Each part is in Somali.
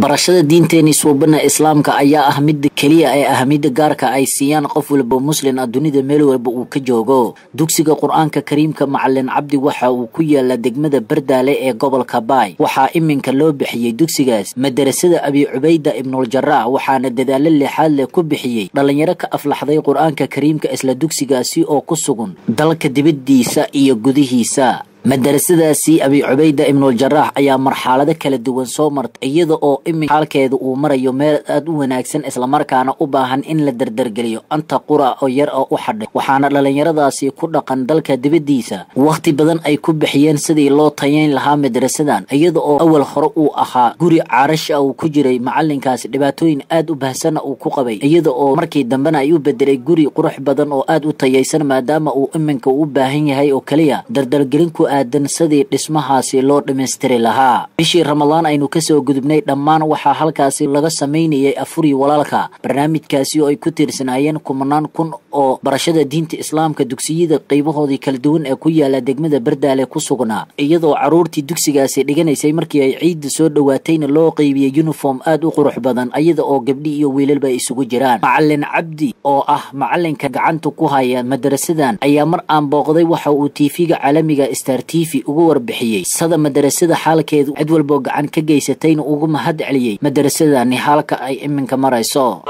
barashada diinteeni suubana islaamka ayaa ah midda keliya ee ahamida gaarka ay siiyaan qof walba muslin ah dunida meel walba uu ka joogo. Dugsiga qur'aanka kariimka macalin cabdi waxa uu ku yaalla degmada bardaale ee gobolka baay. Waxaa iminka loo bixiyey dugsigaas madarasada abi cubayda ibnuljarax waxaana dadaalo leexaad leh ku bixiyey dhalinyaro ka aflaxday qur'aanka kariimka isla dugsigaasi oo ku sugan dalka dibadiisa iyo gudihiisa madarasadaasi abi cubayda ibnuljarax ayaa marxalado kala duwan soo martay iyada oo iminka xaalkeeda uu marayo meel aada u wanaagsan islamarkaana u baahan in la dardargeliyo anta qura oo yar oo u xadhay waxaana dhalinyaradaasi ku dhaqan dalka dibadiisa wakhti badan ay ku bixiyeen sidii loo tayayn lahaa madarasadan iyada oo awal hore uu ahaa guri caarash ah uu ku jiray macalinkaasi dhibaatooyin aada u bahsana uu ku qabay iyada oo markii dambena ay u bedelay guri qurux badan oo aada u tayaysan maadaama uu iminka u baahan yahay oo keliya dardargelin ku aadan sidii dhismahaasi loo dhammaystiri lahaa. Bishii ramadaan aynu ka soo gudubnay dhammaan waxaa halkaasi laga samaynayay afuri walaalka. Barnaamijkaasi oo ay ku tiirsanaayeen kumanaan kun oo barashada diinta islaamka dugsiyada qaybahoodii kala duwan ee ku yaalla degmada bardaale ku sugnaa iyadoo caruurtii dugsigaasi dhiganaysay markii ay ciidda soo dhowaatayna loo qeybiyey uniform aada u qurux badan iyada oo gabdhi iyo wiilalba ay isugu jiraan. Macalin cabdi oo ah macalinka gacanta ku haya madarasadan ayaa mar aan booqday waxa uu tiifiga caalamiga star t v ugu warbixiyey. Sada madarasada xaalkeedu cid walboo gacan ka geysatayna ugu mahad celiyey madarasadani halka ay iminka marayso.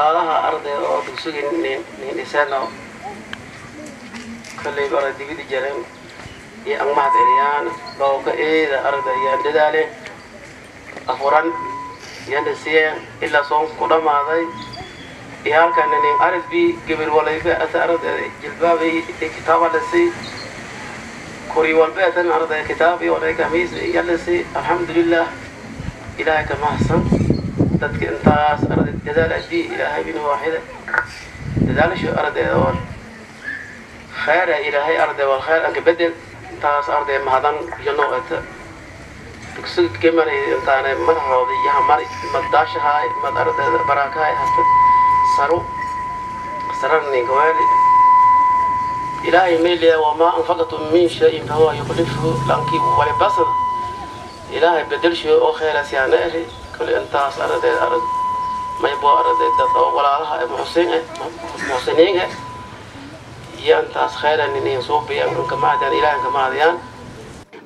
Iyo ang mahad celiyaan looga eeda arday yaan dadaale afuran jilbaabay kitaabalasi kuri walba atan arday kitaab iyo walay kamiis yalasi alxamdulilah ilaahay ka mahadsan. Dadka intaas arday dadaal adii ilaahay bin waaxida dadaalasho arday oo khayra ilaahay arday wal khayr anka bedel intaas arday mahadan jano ata dugsiga gemari intaana madaxooda yaha mari madaashahaay mad ardayda baraakahay hasta saru saran ninka weeli ilaahay mayliya wamaa anfaqatum min shayin fahuwa yukhlifuhu lankii walibasad ilaahay bedelsho oo khayras yaana kule intaas arday arag maybo arday dad oo walaalaha muxsin muxsiniin eh iyo intaas khayran inin suubiyan kamaadaan ilaahan kamaadayaan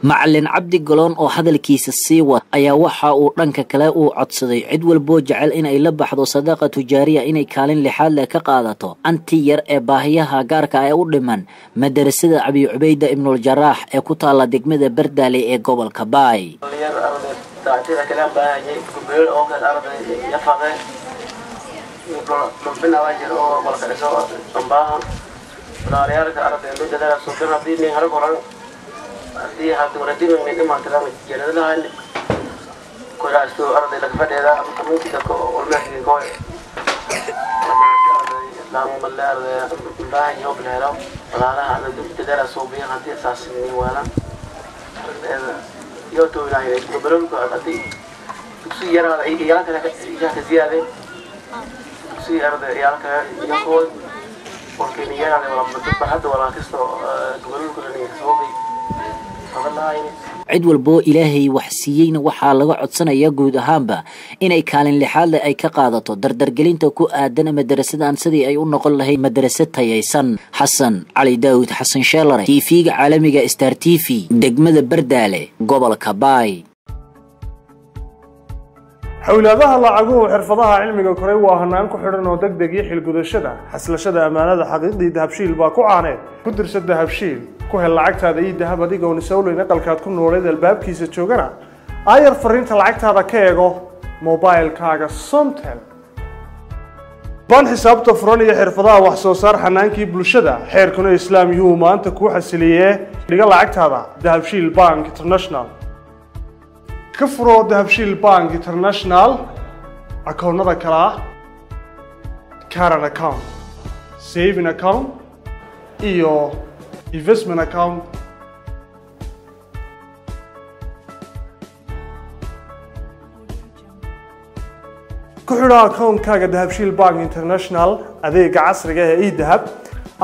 macalin cabdi goloon oo hadalkiisa sii wad ayaa waxa uu dhanka kale uu codsaday cid walboo jecel inay la baxdo sadaaqa tujaariya inay kaalin lixaad leh ka qaadato. Anti yar ee baahiyaha gaarka ee u dhiman madarasada abi cubayda ibnuljarax ee ku taala degmada bardaale ee gobolka baay haddii nin hal koran haddii hadda waradimagni dhimaatiran jeedadahan kuraasto arday laga fadheeda aminki dadka olmeexdikooy laamale arday baahan yoo bilhelo walaalaha dadaala suubiyan haddii saas waalan ardayda yoo toonahay gobololka haddii dugsi yaraada iyaalka ziyaade dugsi arday iyaalka iyankooy warkayna yaraada wala hadda walaa kasto gobololkana sababay cid walboo ilaahay wax siiyeyna waxaa laga codsanayaa guud ahaanba inay kaalin lixaadle ay ka qaadato dardargelinta ku aadan madarasadan sidii ay u noqon lahayd madarasa tayaysan. Xasan cali daawud xasan sheelare tv-ga caalamiga star t v degmada bardaale gobolka baay xowlaadaha lacaguhu xirfadaha cilmiga koray waa hanaan ku xidhan oo deg deg iyo xilgudashada. Xaslashada ammaanada xaqiiqdii dahabshiil baa ku caaneed ku dirsa dahabshiil ku hel lacagtaada iyo dahab adigoon isowleyn aqalkaad ku nooleed albaabkiisa joogana. Aayar fariinta lacagtaada ka eego mobilkaaga somtel. Baan xisaabta furan iyo xirfadaha wax soo saar xanaankii bulshada xeerkuna islaam yuhu maanta kuu xasiliyee. Dhiga lacagtaada dahabshiil bank international ka furo dahabshiil bank international akoonnada kale ah caran account saving account iyo investment account. Ku xidho akoonkaaga dahabshiil bank international adeega casriga ee edahab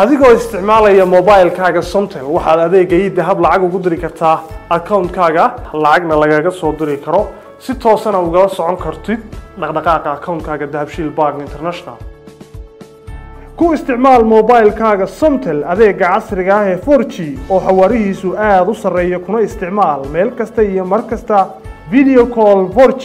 adigoo isticmaalaya mobilkaaga somtel waxaad adeega edahab lacag ugu diri kartaa akoonkaaga lacagna lagaga soo diri karo. Si toosana ugala socon kartid dhaqdhaqaaqa akoonkaaga dahabshiil bank international. Ku isticmaal mobilkaaga somtel adeega casriga ah ee 4g oo xawaarihiisu aada u sarreeya kuna isticmaal meel kasta iyo mar kasta. Video call 4g